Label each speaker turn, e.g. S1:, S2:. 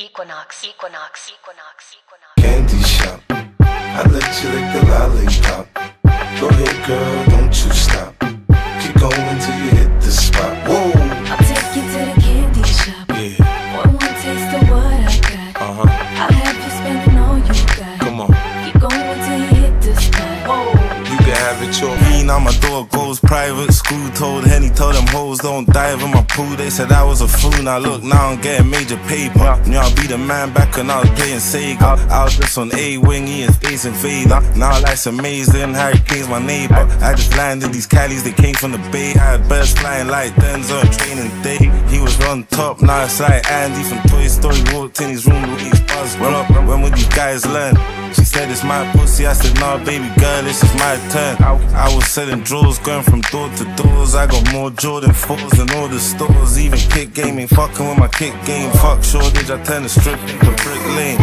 S1: Equinox, Equinox, Equinox, Equinox.
S2: Candy shop. I let you lick the lollipop. Go ahead, girl, it your
S3: Me, now my door goes private. School told Henny, told them hoes don't dive in my pool. They said I was a fool. Now look, now I'm getting major paper. Knew I'll be the man back when I was playing Sega. I was just on A Wing, he and Space Invader. Now life's amazing. Harry Kane's my neighbor. I just landed these Cali's, they came from the Bay. I had birds flying like Denzel on training day. On top, now it's like Andy from Toy Story. Walked in his room with his buzz drop. When would these guys learn? She said it's my pussy. I said, nah, baby girl, this is my turn. I was selling drawers, going from door to doors. I got more Jordan 4s than all the stores. Even kick game ain't fucking with my kick game. Fuck shortage, I turn the strip to brick lane.